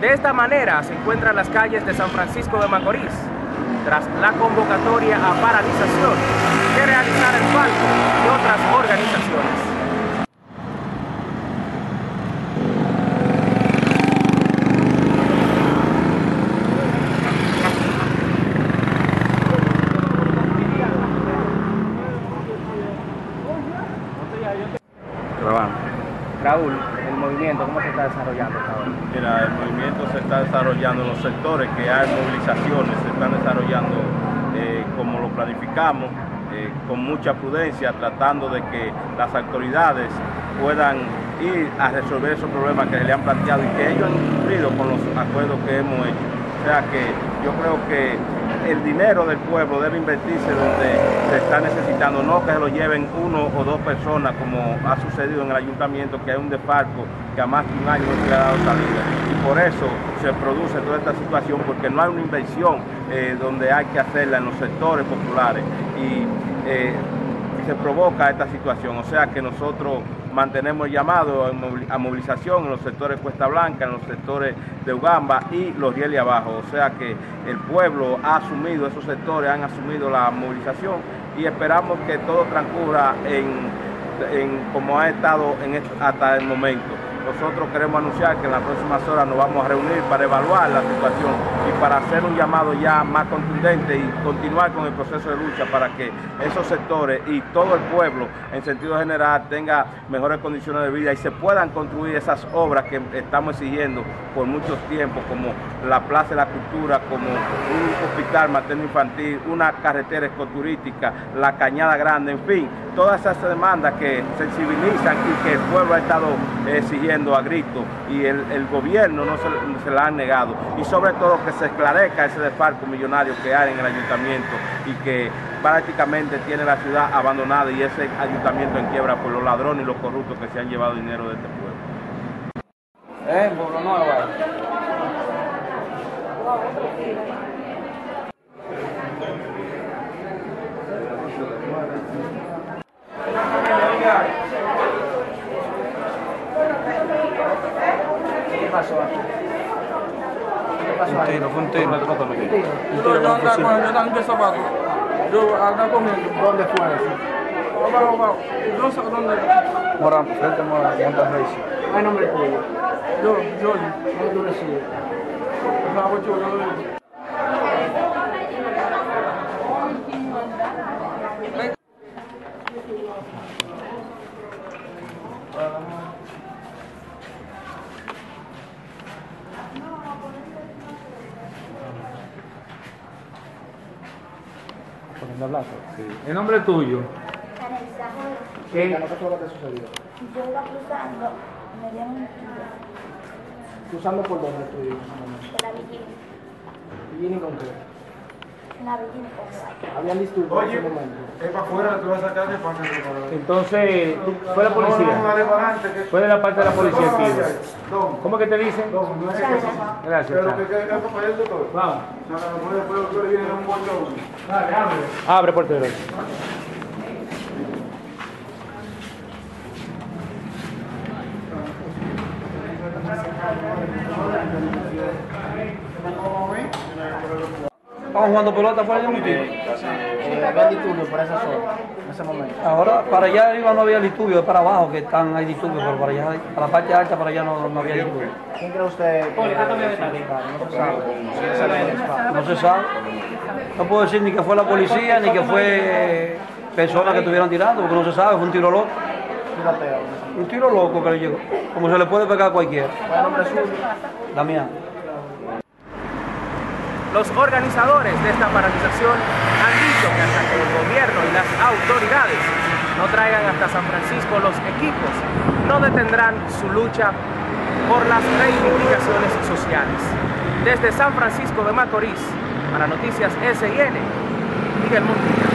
De esta manera se encuentran las calles de San Francisco de Macorís, tras la convocatoria a paralización que realizará el Falco y otras organizaciones. Raúl, el movimiento, ¿cómo se está desarrollando Mira, el movimiento se está desarrollando en los sectores que hay movilizaciones, se están desarrollando eh, como lo planificamos, eh, con mucha prudencia, tratando de que las autoridades puedan ir a resolver esos problemas que le han planteado y que ellos han cumplido con los acuerdos que hemos hecho. O sea que yo creo que el dinero del pueblo debe invertirse donde se está necesitando, no que se lo lleven uno o dos personas como ha sucedido en el ayuntamiento, que hay un desfalco que a más de un año no se ha dado salida. Y por eso se produce toda esta situación, porque no hay una inversión eh, donde hay que hacerla en los sectores populares. Y eh, se provoca esta situación. O sea que nosotros mantenemos llamado a movilización en los sectores Cuesta Blanca, en los sectores de Ugamba y los Rieles Abajo. O sea que el pueblo ha asumido, esos sectores han asumido la movilización y esperamos que todo transcurra en, como ha estado en, hasta el momento. Nosotros queremos anunciar que en las próximas horas nos vamos a reunir para evaluar la situación y para hacer un llamado ya más contundente y continuar con el proceso de lucha para que esos sectores y todo el pueblo en sentido general tenga mejores condiciones de vida y se puedan construir esas obras que estamos exigiendo por muchos tiempos, como la Plaza de la Cultura, como un hospital materno infantil, una carretera ecoturística, la Cañada Grande, en fin, todas esas demandas que sensibilizan y que el pueblo ha estado exigiendo a grito y el, gobierno no se, la han negado. Y sobre todo que se esclarezca ese desfalco millonario que hay en el ayuntamiento y que prácticamente tiene la ciudad abandonada y ese ayuntamiento en quiebra por los ladrones y los corruptos que se han llevado dinero de este pueblo. Eh, pasó aquí? ¿Qué pasó un tiro, fue un tiro. Un tiro. Yo, yo andaba con yo andaba en zapatos. Yo andaba comiendo. ¿Dónde fue eso? Abajo, abajo. No sé dónde. Morán, frente a Morán, Reyes. ¿Qué nombre tuyo? Yo, yo. ¿Dónde tú resides? No, yo, yo. Poniendo hablar. Sí. ¿El nombre tuyo? ¿Qué? ¿Qué fue lo que sucedió? Yo iba cruzando, me dieron un tiro. ¿Cruzando por dónde tú ibas? De la ¿Habían disturbios en ese momento? Es para afuera, tú vas a sacar de parte Entonces, ¿fue la policía? Dale para. ¿Fue de la parte de la policía aquí? Don. ¿Cómo que te dicen? Don, no es que Gracias. Pero que quede para allá el doctor. Vamos. No, no, no, después el doctor viene un buen show. Dale, abre. Abre, portero. Estaban jugando pelota fuera de un tiro. había disturbios por esa zona, en ese momento. Ahora, para allá arriba no había disturbios, es para abajo que están, hay disturbios, pero para allá, para la parte alta, para allá no, no había disturbios. ¿Quién cree usted que No se sabe. No se sabe. No puedo decir ni que fue la policía, ni que fue personas que estuvieran tirando, porque no se sabe, fue un tiro loco. Un tiro loco que le llegó, como se le puede pegar a cualquiera. ¿Cuál nombre suyo? Damián. Los organizadores de esta paralización han dicho que hasta que el gobierno y las autoridades no traigan hasta San Francisco los equipos, no detendrán su lucha por las reivindicaciones sociales. Desde San Francisco de Macorís, para Noticias SIN, Miguel Montes.